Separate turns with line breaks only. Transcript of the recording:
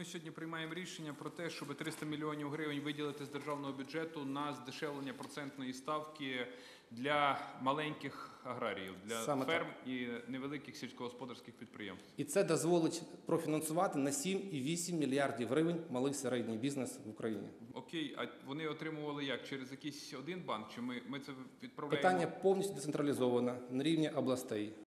ми сьогодні приймаємо рішення про те, щоб 300 мільйонів гривень виділити з державного бюджету на здешевлення процентної ставки для маленьких аграріїв, для
Саме
ферм і невеликих сільськогосподарських підприємств.
І це дозволить профінансувати на 7,8 мільярдів гривень малий середній бізнес в Україні.
Окей, а вони отримували як через якийсь один банк? Чи ми, ми це відправляємо?
Питання повністю децентралізовано на рівні областей.